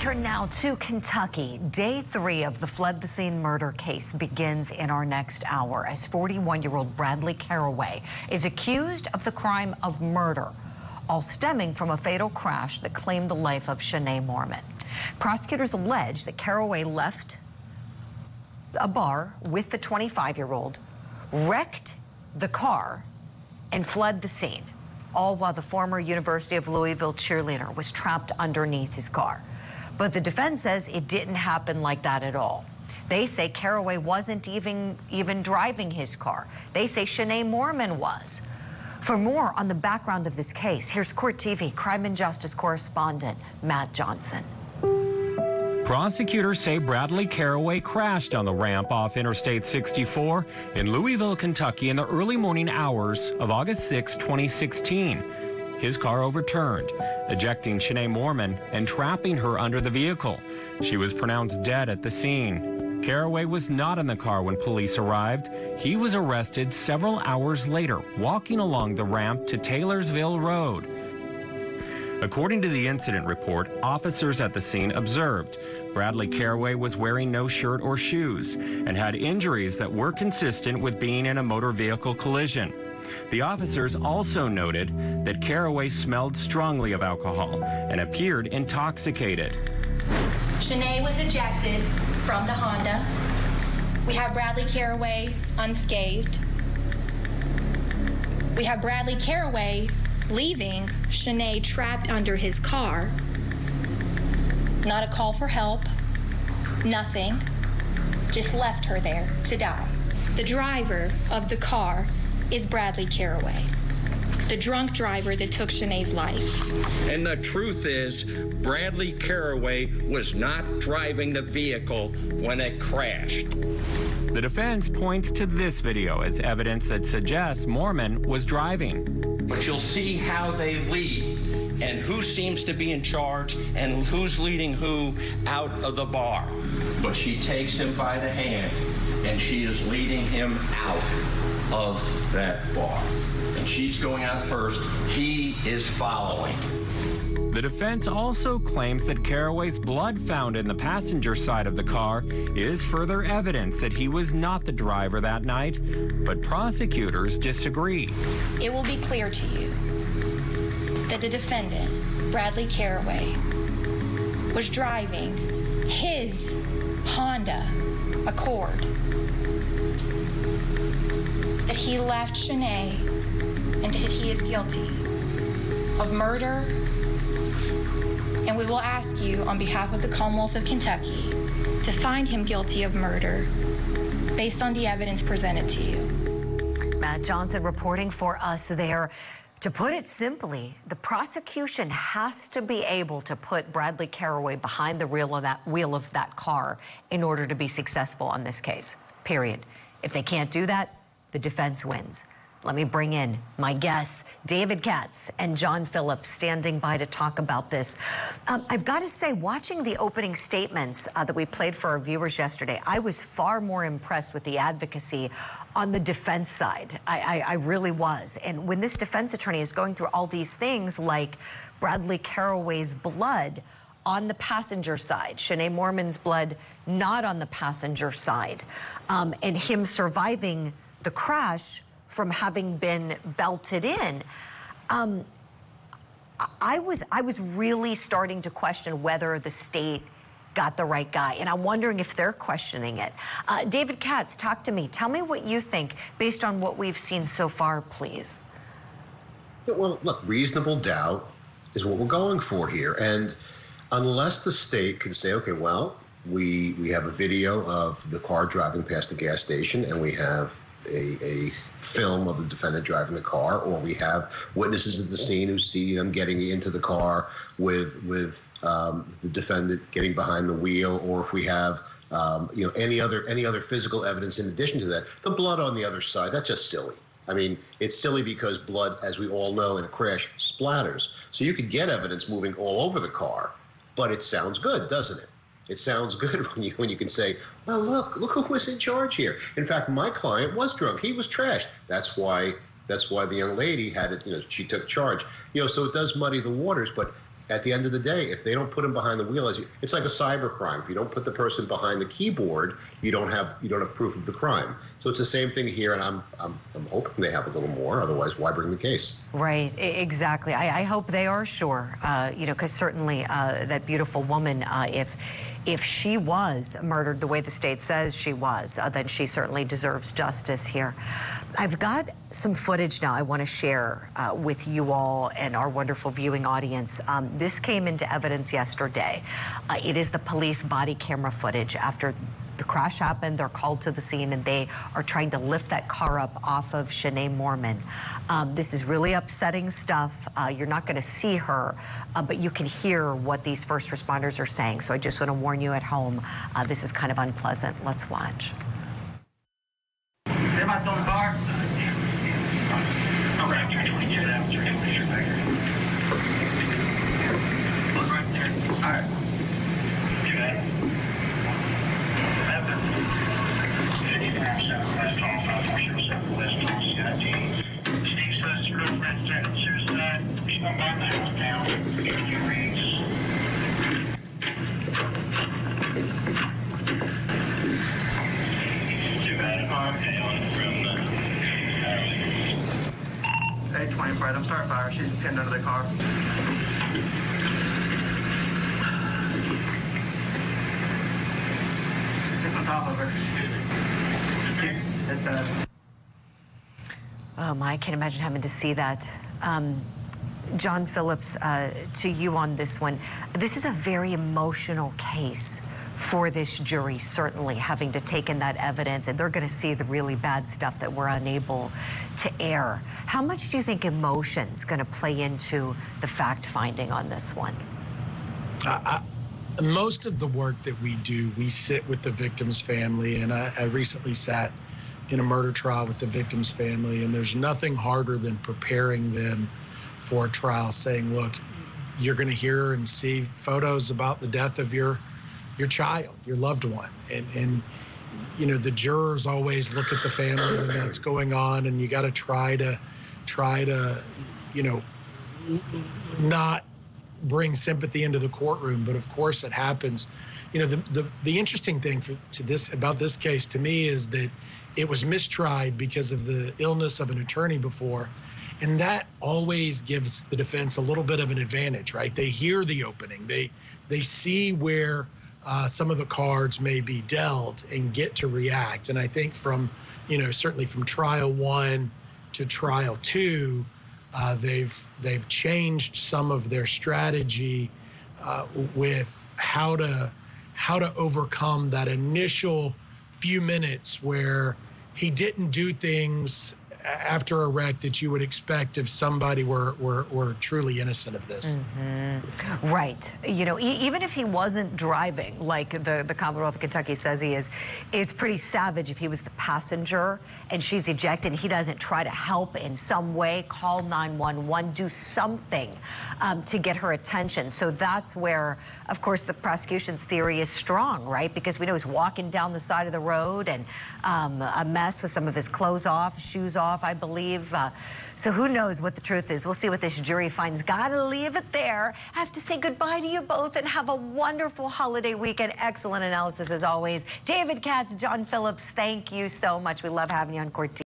turn now to Kentucky. Day three of the flood the scene murder case begins in our next hour as 41 year old Bradley Caraway is accused of the crime of murder, all stemming from a fatal crash that claimed the life of Shanae Moorman. Prosecutors allege that Caraway left a bar with the 25 year old, wrecked the car, and fled the scene, all while the former University of Louisville cheerleader was trapped underneath his car. But the defense says it didn't happen like that at all. They say Caraway wasn't even, even driving his car. They say Shanae Moorman was. For more on the background of this case, here's Court TV crime and justice correspondent Matt Johnson. Prosecutors say Bradley Caraway crashed on the ramp off Interstate 64 in Louisville, Kentucky in the early morning hours of August 6, 2016 his car overturned, ejecting Shanae Moorman and trapping her under the vehicle. She was pronounced dead at the scene. Caraway was not in the car when police arrived. He was arrested several hours later, walking along the ramp to Taylorsville Road. According to the incident report, officers at the scene observed Bradley Caraway was wearing no shirt or shoes and had injuries that were consistent with being in a motor vehicle collision. The officers also noted that Caraway smelled strongly of alcohol and appeared intoxicated. Shanae was ejected from the Honda. We have Bradley Caraway unscathed. We have Bradley Caraway leaving Shanae trapped under his car. Not a call for help, nothing. Just left her there to die. The driver of the car is Bradley Caraway, the drunk driver that took Shanae's life. And the truth is, Bradley Caraway was not driving the vehicle when it crashed. The defense points to this video as evidence that suggests Moorman was driving. But you'll see how they lead and who seems to be in charge and who's leading who out of the bar. But she takes him by the hand and she is leading him out of that bar. And she's going out first. He is following. The defense also claims that Caraway's blood found in the passenger side of the car is further evidence that he was not the driver that night, but prosecutors disagree. It will be clear to you that the defendant, Bradley Caraway, was driving his Honda Accord that he left Shanae and that he is guilty of murder. And we will ask you, on behalf of the Commonwealth of Kentucky, to find him guilty of murder based on the evidence presented to you. Matt Johnson reporting for us there. To put it simply, the prosecution has to be able to put Bradley Caraway behind the wheel of that wheel of that car in order to be successful on this case. Period. If they can't do that, the defense wins. Let me bring in my guests, David Katz and John Phillips, standing by to talk about this. Um, I've got to say, watching the opening statements uh, that we played for our viewers yesterday, I was far more impressed with the advocacy on the defense side. I, I, I really was. And when this defense attorney is going through all these things like Bradley Caraway's blood, on the passenger side, Shanae Moorman's blood not on the passenger side, um, and him surviving the crash from having been belted in. Um, I was I was really starting to question whether the state got the right guy, and I'm wondering if they're questioning it. Uh, David Katz, talk to me. Tell me what you think based on what we've seen so far, please. Well, look, reasonable doubt is what we're going for here, and unless the state can say, okay, well, we we have a video of the car driving past the gas station, and we have a, a film of the defendant driving the car, or we have witnesses at the scene who see them getting into the car with with um, the defendant getting behind the wheel, or if we have um, you know any other any other physical evidence in addition to that, the blood on the other side. That's just silly. I mean, it's silly because blood, as we all know, in a crash splatters. So you could get evidence moving all over the car, but it sounds good, doesn't it? It sounds good when you when you can say, "Well, look, look who was in charge here." In fact, my client was drunk. He was trashed. That's why that's why the young lady had it. You know, she took charge. You know, so it does muddy the waters. But at the end of the day, if they don't put him behind the wheel, it's like a cyber crime. If you don't put the person behind the keyboard, you don't have you don't have proof of the crime. So it's the same thing here, and I'm I'm, I'm hoping they have a little more. Otherwise, why bring the case? Right, exactly. I, I hope they are sure. Uh, you know, because certainly uh, that beautiful woman, uh, if if she was murdered the way the state says she was, uh, then she certainly deserves justice here. I've got some footage now I want to share uh, with you all and our wonderful viewing audience. Um, this came into evidence yesterday. Uh, it is the police body camera footage after the crash happened. They're called to the scene and they are trying to lift that car up off of Shanae Moorman. Um, this is really upsetting stuff. Uh, you're not going to see her, uh, but you can hear what these first responders are saying. So I just want to warn you at home, uh, this is kind of unpleasant. Let's watch. Everybody still the car? Look right there. All right. Steve says girlfriend threatened suicide. She's gonna burn the house down. Give you rings. Too bad. Okay, on from the. Hey, 20 Fred, I'm sorry, fire. She's pinned under the car. It's on top of her. It's uh, Oh my, I can't imagine having to see that. Um, John Phillips, uh, to you on this one. This is a very emotional case for this jury, certainly having to take in that evidence, and they're going to see the really bad stuff that we're unable to air. How much do you think emotion's going to play into the fact finding on this one? I, I, most of the work that we do, we sit with the victim's family, and I, I recently sat in a murder trial with the victim's family, and there's nothing harder than preparing them for a trial, saying, "Look, you're going to hear and see photos about the death of your your child, your loved one, and and you know the jurors always look at the family when that's going on, and you got to try to try to, you know, not bring sympathy into the courtroom, but of course it happens. You know, the the, the interesting thing for, to this about this case to me is that it was mistried because of the illness of an attorney before, and that always gives the defense a little bit of an advantage, right? They hear the opening, they they see where uh, some of the cards may be dealt and get to react. And I think from, you know, certainly from trial one to trial two, uh, they've they've changed some of their strategy uh, with how to how to overcome that initial few minutes where he didn't do things after a wreck that you would expect if somebody were were, were truly innocent of this. Mm-hmm. Right. You know, e- even if he wasn't driving, like the, the Commonwealth of Kentucky says he is, it's pretty savage if he was the passenger and she's ejected he doesn't try to help in some way, call 911, do something um, to get her attention. So that's where, of course, the prosecution's theory is strong, right? Because we know he's walking down the side of the road and um, a mess with some of his clothes off, shoes off, I believe. Uh, so who knows what the truth is? We'll see what this jury finds. Gotta leave it there. I have to say goodbye to you both and have a wonderful holiday weekend. Excellent analysis as always. David Katz, John Phillips, thank you so much. We love having you on Court.